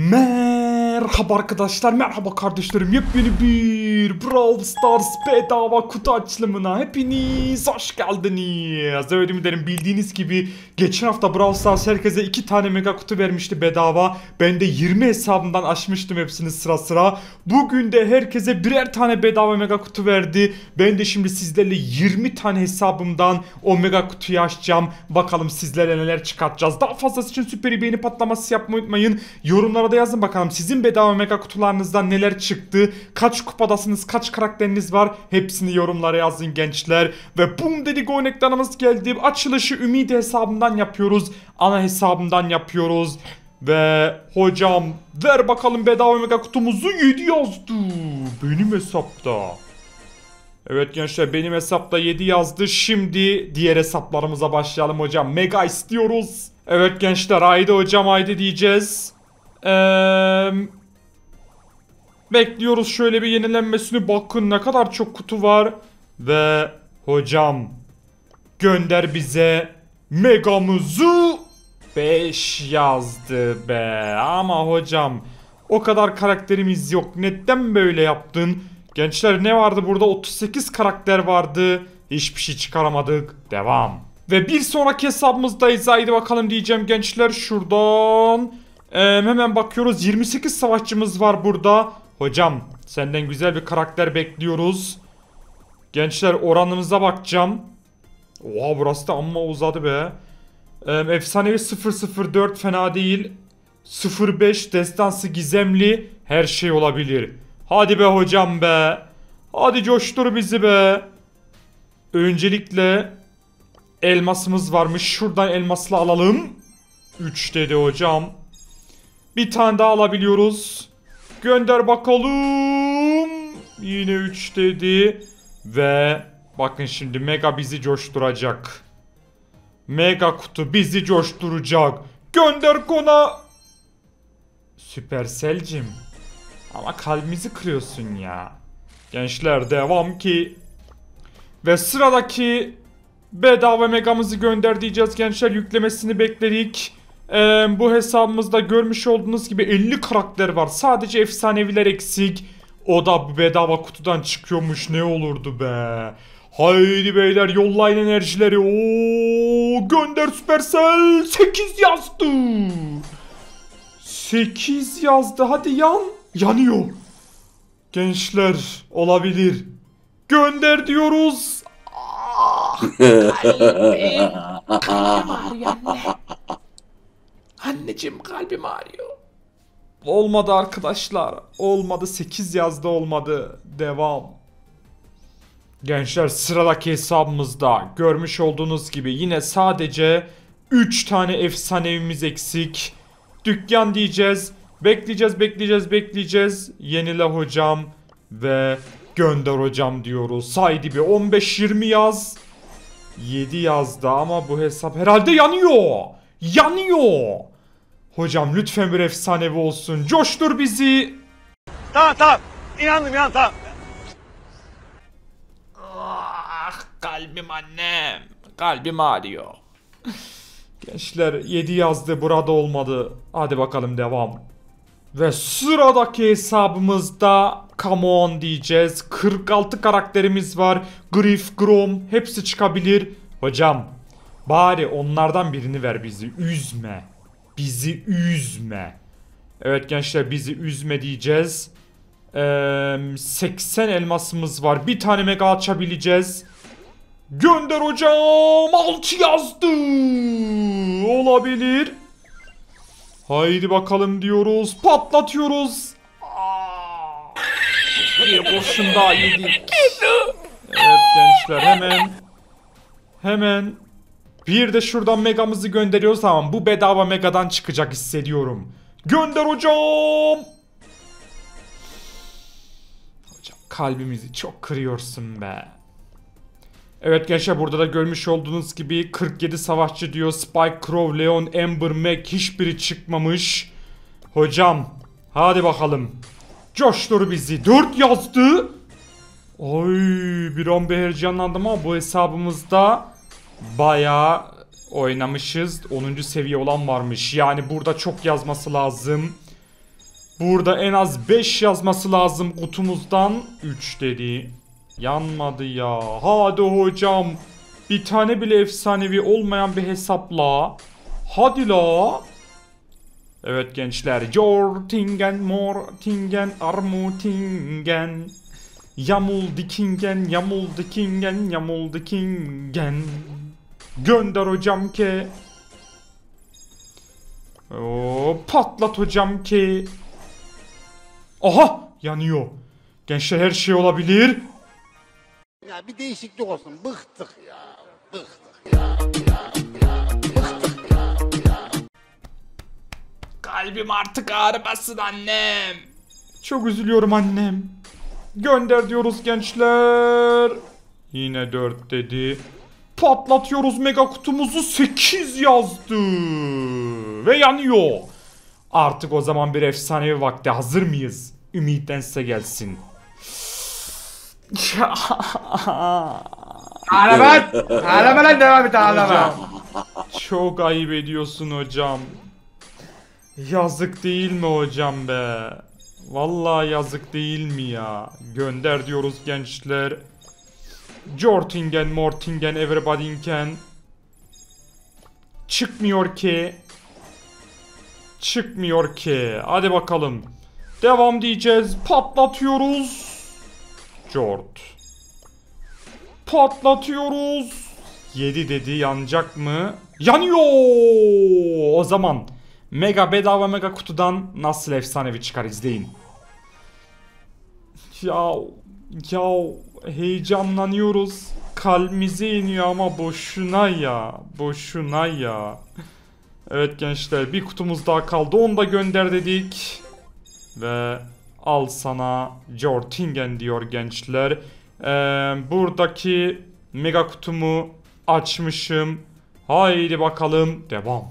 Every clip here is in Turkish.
Mais Merhaba arkadaşlar, merhaba kardeşlerim. Yepyeni bir Brawl Stars bedava kutu açılımına hepiniz hoş geldiniz. Evet ederim bildiğiniz gibi geçen hafta Brawl Stars herkese iki tane mega kutu vermişti bedava. Ben de 20 hesabımdan açmıştım hepsini sıra sıra. Bugün de herkese birer tane bedava mega kutu verdi. Ben de şimdi sizlerle 20 tane hesabımdan o mega kutuyu açacağım. Bakalım sizlere neler çıkartacağız. Daha fazlası için süper beğeni patlaması yapmayı unutmayın. Yorumlara da yazın bakalım sizin bedava mega kutularınızdan neler çıktı? Kaç kupadasınız? Kaç karakteriniz var? Hepsini yorumlara yazın gençler. Ve boom dedik oyun ekranımız geldi. Açılışı Ümidi hesabından yapıyoruz. Ana hesabından yapıyoruz. Ve hocam ver bakalım bedava mega kutumuzu 7 yazdı. Benim hesapta. Evet gençler benim hesapta 7 yazdı. Şimdi diğer hesaplarımıza başlayalım hocam. Mega istiyoruz. Evet gençler haydi hocam haydi diyeceğiz. Eee... Bekliyoruz şöyle bir yenilenmesini. Bakın ne kadar çok kutu var. Ve hocam gönder bize megamızı 5 yazdı be. Ama hocam o kadar karakterimiz yok. Neden böyle yaptın? Gençler ne vardı burada? 38 karakter vardı. Hiçbir şey çıkaramadık. Devam. Ve bir sonraki hesabımızdayız. Haydi bakalım diyeceğim gençler şuradan. Ee, hemen bakıyoruz. 28 savaşçımız var burada. Hocam senden güzel bir karakter bekliyoruz. Gençler oranımıza bakacağım. Oha burası da amma uzadı be. Ee, efsanevi 004 fena değil. 05 destansı gizemli her şey olabilir. Hadi be hocam be. Hadi coştur bizi be. Öncelikle elmasımız varmış. Şuradan elmasla alalım. 3 dedi hocam. Bir tane daha alabiliyoruz. Gönder bakalım. Yine 3 dedi. Ve bakın şimdi Mega bizi coşturacak. Mega kutu bizi coşturacak. Gönder kona. Süperselcim. Ama kalbimizi kırıyorsun ya. Gençler devam ki. Ve sıradaki bedava megamızı gönder diyeceğiz gençler. Yüklemesini bekledik. Ee, bu hesabımızda görmüş olduğunuz gibi 50 karakter var. Sadece efsaneviler eksik. O da bu bedava kutudan çıkıyormuş ne olurdu be. Haydi beyler yollayın enerjileri. Oo, gönder Supercell 8 yazdı. 8 yazdı hadi yan. Yanıyor. Gençler olabilir. Gönder diyoruz. Ah, kalbim. kalbim. Anneciğim kalbim ağrıyor. Olmadı arkadaşlar. Olmadı 8 yazdı olmadı. Devam. Gençler sıradaki hesabımızda görmüş olduğunuz gibi yine sadece 3 tane efsanevimiz eksik. Dükkan diyeceğiz. Bekleyeceğiz, bekleyeceğiz, bekleyeceğiz. Yenile hocam ve gönder hocam diyoruz. Haydi bir 15-20 yaz. 7 yazdı ama bu hesap herhalde yanıyor. Yanıyor. Hocam lütfen bir efsanevi olsun. Coştur bizi. Tamam tamam. İnandım ya tamam. Ah kalbim annem. Kalbim ağrıyor. Gençler 7 yazdı burada olmadı. Hadi bakalım devam. Ve sıradaki hesabımızda come on diyeceğiz. 46 karakterimiz var. Griff, Grom hepsi çıkabilir. Hocam bari onlardan birini ver bizi. Üzme. Bizi üzme. Evet gençler bizi üzme diyeceğiz. Ee, 80 elmasımız var. Bir tane mega açabileceğiz. Gönder hocam. 6 yazdı. Olabilir. Haydi bakalım diyoruz. Patlatıyoruz. Kurşun daha yedik. Evet gençler hemen. Hemen. Bir de şuradan megamızı gönderiyoruz tamam. Bu bedava megadan çıkacak hissediyorum. Gönder hocam. Hocam kalbimizi çok kırıyorsun be. Evet gençler burada da görmüş olduğunuz gibi 47 savaşçı diyor. Spike, Crow, Leon, Amber, Mac hiçbiri çıkmamış. Hocam hadi bakalım. Coştur bizi. 4 yazdı. Ay bir an bir heyecanlandım ama bu hesabımızda bayağı oynamışız. 10. seviye olan varmış. Yani burada çok yazması lazım. Burada en az 5 yazması lazım kutumuzdan. 3 dedi. Yanmadı ya. Hadi hocam. Bir tane bile efsanevi olmayan bir hesapla. Hadi la. Evet gençler. Jortingen, Mortingen, Armutingen. Yamul dikingen, yamul dikingen, yamul dikingen. Gönder hocam ki. Oo, patlat hocam ki. Aha yanıyor. Gençler her şey olabilir. Ya bir değişiklik olsun. Bıktık ya. Bıktık ya. Kalbim artık ağrımasın annem. Çok üzülüyorum annem. Gönder diyoruz gençler. Yine 4 dedi. Patlatıyoruz mega kutumuzu 8 yazdı. Ve yanıyor. Artık o zaman bir efsanevi vakti hazır mıyız? Ümitten size gelsin. Ağlama. Ağlama lan devam et ağlama. Çok ayıp ediyorsun hocam. Yazık değil mi hocam be? Vallahi yazık değil mi ya? Gönder diyoruz gençler. Jortingen, Mortingen, Everybodingen. Çıkmıyor ki. Çıkmıyor ki. Hadi bakalım. Devam diyeceğiz. Patlatıyoruz. Jort. Patlatıyoruz. 7 dedi yanacak mı? Yanıyor. O zaman mega bedava mega kutudan nasıl efsanevi çıkar izleyin. Ya ya heyecanlanıyoruz. Kalbimize iniyor ama boşuna ya. Boşuna ya. Evet gençler bir kutumuz daha kaldı. Onu da gönder dedik. Ve al sana Jortingen diyor gençler. Ee, buradaki mega kutumu açmışım. Haydi bakalım devam.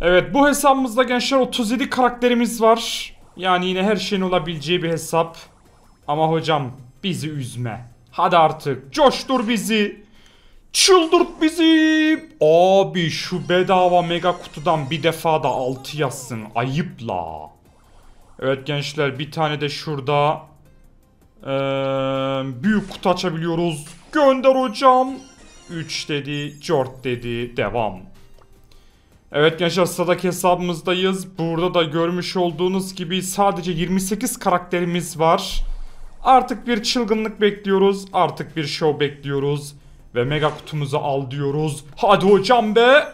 Evet bu hesabımızda gençler 37 karakterimiz var. Yani yine her şeyin olabileceği bir hesap. Ama hocam bizi üzme. Hadi artık coştur bizi. Çıldırt bizi. Abi şu bedava mega kutudan bir defa da 6 yazsın. Ayıpla. Evet gençler bir tane de şurada ee, büyük kutu açabiliyoruz. Gönder hocam. 3 dedi, Jort dedi, devam. Evet gençler sıradaki hesabımızdayız. Burada da görmüş olduğunuz gibi sadece 28 karakterimiz var. Artık bir çılgınlık bekliyoruz. Artık bir show bekliyoruz. Ve mega kutumuzu al diyoruz. Hadi hocam be.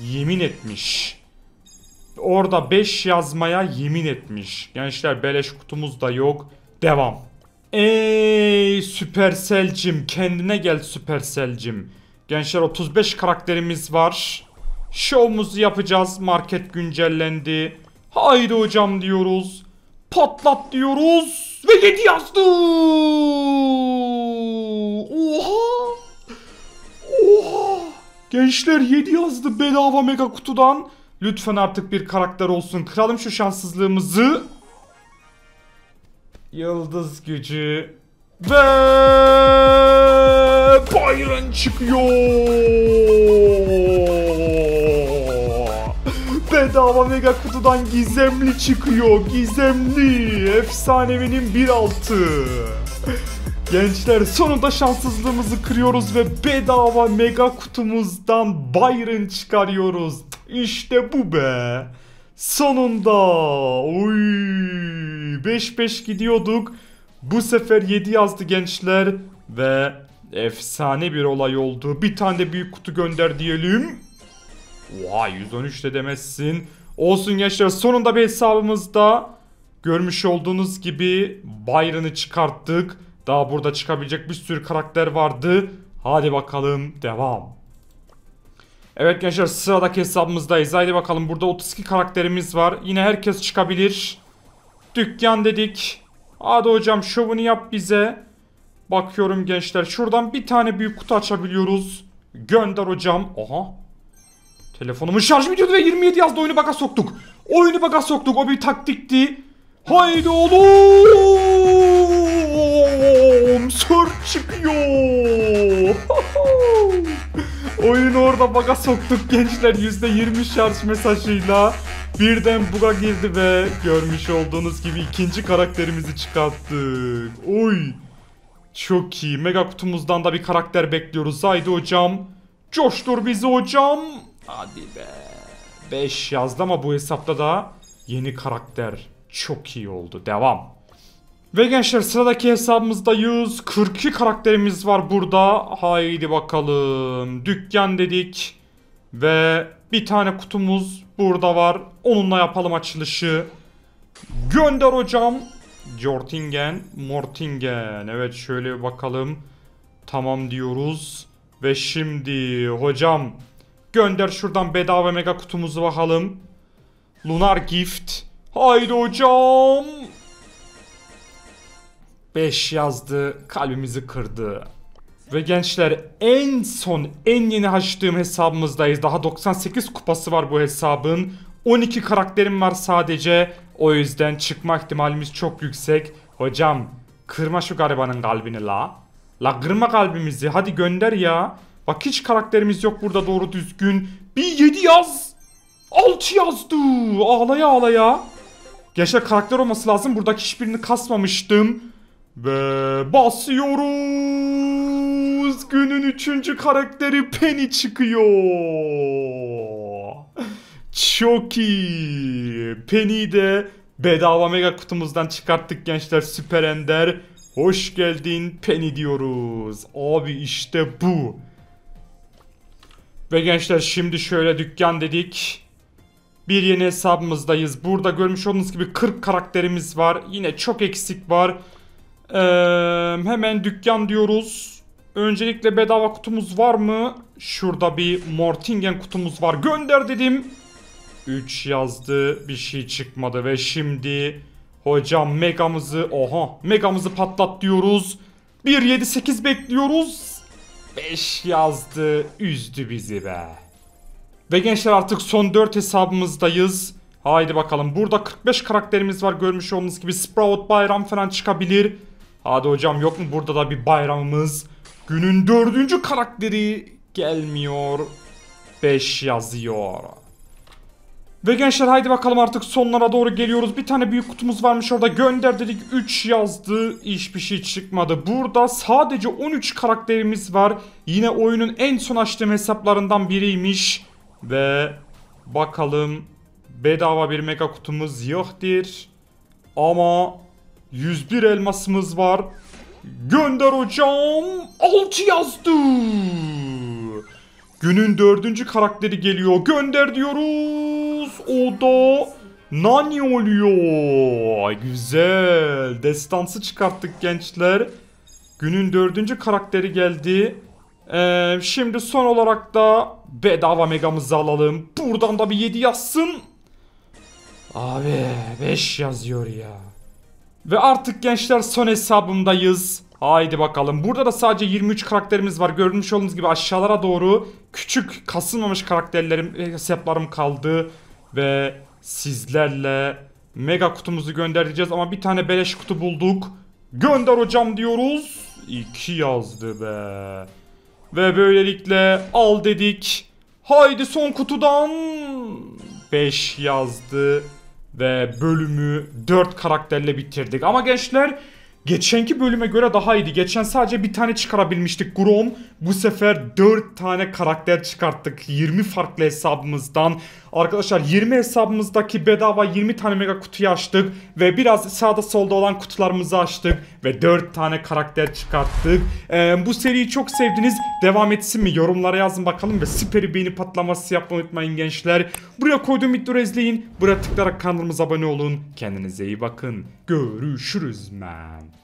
Yemin etmiş. Orada 5 yazmaya yemin etmiş. Gençler beleş kutumuz da yok. Devam. Ey Süperselcim kendine gel Süperselcim. Gençler 35 karakterimiz var. Şovumuzu yapacağız. Market güncellendi. Haydi hocam diyoruz. Patlat diyoruz. Ve 7 yazdı. Oha. Oha. Gençler 7 yazdı bedava mega kutudan. Lütfen artık bir karakter olsun. Kıralım şu şanssızlığımızı. Yıldız gücü ve Byron çıkıyor. Bedava mega kutudan gizemli çıkıyor. Gizemli. Efsanevinin bir altı. Gençler sonunda şanssızlığımızı kırıyoruz ve bedava mega kutumuzdan Byron çıkarıyoruz. İşte bu be. Sonunda. Oy. 5-5 gidiyorduk. Bu sefer 7 yazdı gençler. Ve efsane bir olay oldu. Bir tane büyük kutu gönder diyelim. Oha 113 de demezsin. Olsun gençler sonunda bir hesabımızda görmüş olduğunuz gibi Byron'ı çıkarttık. Daha burada çıkabilecek bir sürü karakter vardı. Hadi bakalım devam. Evet gençler sıradaki hesabımızdayız. Haydi bakalım burada 32 karakterimiz var. Yine herkes çıkabilir. Dükkan dedik. Hadi hocam şovunu yap bize. Bakıyorum gençler şuradan bir tane büyük kutu açabiliyoruz. Gönder hocam. Aha. Telefonumun şarj bitiyordu ve 27 yazdı oyunu baka soktuk. Oyunu baka soktuk o bir taktikti. Haydi oğlum. Sör çıkıyor. Oyunu orada baka soktuk gençler %20 şarj mesajıyla. Birden buga girdi ve görmüş olduğunuz gibi ikinci karakterimizi çıkarttık. Oy. Çok iyi. Mega kutumuzdan da bir karakter bekliyoruz. Haydi hocam. Coştur bizi hocam. Hadi be. 5 yazdı ama bu hesapta da yeni karakter. Çok iyi oldu. Devam. Ve gençler sıradaki hesabımızda 142 karakterimiz var burada. Haydi bakalım. Dükkan dedik. Ve bir tane kutumuz burada var. Onunla yapalım açılışı. Gönder hocam. Jortingen, Mortingen. Evet şöyle bakalım. Tamam diyoruz. Ve şimdi hocam gönder şuradan bedava mega kutumuzu bakalım. Lunar Gift. Haydi hocam. 5 yazdı. Kalbimizi kırdı. Ve gençler en son en yeni açtığım hesabımızdayız. Daha 98 kupası var bu hesabın. 12 karakterim var sadece. O yüzden çıkma ihtimalimiz çok yüksek. Hocam kırma şu garibanın kalbini la. La kırma kalbimizi hadi gönder ya. Bak hiç karakterimiz yok burada doğru düzgün. Bir 7 yaz. 6 yazdı. Ağlaya ağlaya. Gençler karakter olması lazım. Buradaki hiçbirini kasmamıştım. Ve basıyoruz. Günün üçüncü karakteri Penny çıkıyor. Çok iyi. Penny'i de bedava mega kutumuzdan çıkarttık gençler. Süper Ender. Hoş geldin Penny diyoruz. Abi işte bu. Ve gençler şimdi şöyle dükkan dedik. Bir yeni hesabımızdayız. Burada görmüş olduğunuz gibi 40 karakterimiz var. Yine çok eksik var. Ee, hemen dükkan diyoruz. Öncelikle bedava kutumuz var mı? Şurada bir Mortingen kutumuz var. Gönder dedim. 3 yazdı. Bir şey çıkmadı ve şimdi hocam megamızı oha megamızı patlat diyoruz. 1 7 8 bekliyoruz. 5 yazdı. Üzdü bizi be. Ve gençler artık son 4 hesabımızdayız. Haydi bakalım. Burada 45 karakterimiz var. Görmüş olduğunuz gibi Sprout bayram falan çıkabilir. Hadi hocam yok mu burada da bir bayramımız? Günün dördüncü karakteri gelmiyor. 5 yazıyor. Ve gençler haydi bakalım artık sonlara doğru geliyoruz. Bir tane büyük kutumuz varmış orada gönder dedik 3 yazdı. Hiçbir şey çıkmadı. Burada sadece 13 karakterimiz var. Yine oyunun en son açtığım hesaplarından biriymiş. Ve bakalım bedava bir mega kutumuz yoktur. Ama 101 elmasımız var. Gönder hocam. 6 yazdı. Günün dördüncü karakteri geliyor. Gönder diyoruz. O da Nani oluyor. Ay, Güzel. Destansı çıkarttık gençler. Günün dördüncü karakteri geldi. Ee, şimdi son olarak da bedava megamızı alalım. Buradan da bir 7 yazsın. Abi 5 yazıyor ya. Ve artık gençler son hesabımdayız. Haydi bakalım. Burada da sadece 23 karakterimiz var. Görmüş olduğunuz gibi aşağılara doğru küçük kasılmamış karakterlerim, hesaplarım kaldı. Ve sizlerle mega kutumuzu göndereceğiz ama bir tane beleş kutu bulduk. Gönder hocam diyoruz. 2 yazdı be. Ve böylelikle al dedik. Haydi son kutudan 5 yazdı ve bölümü 4 karakterle bitirdik. Ama gençler geçenki bölüme göre daha iyiydi. Geçen sadece bir tane çıkarabilmiştik Grom. Bu sefer 4 tane karakter çıkarttık 20 farklı hesabımızdan. Arkadaşlar 20 hesabımızdaki bedava 20 tane mega kutuyu açtık ve biraz sağda solda olan kutularımızı açtık ve 4 tane karakter çıkarttık. Ee, bu seriyi çok sevdiniz. Devam etsin mi? Yorumlara yazın bakalım ve süperi beğeni patlaması yapmayı unutmayın gençler. Buraya koyduğum videoları izleyin. Buraya tıklayarak kanalımıza abone olun. Kendinize iyi bakın. Görüşürüz man.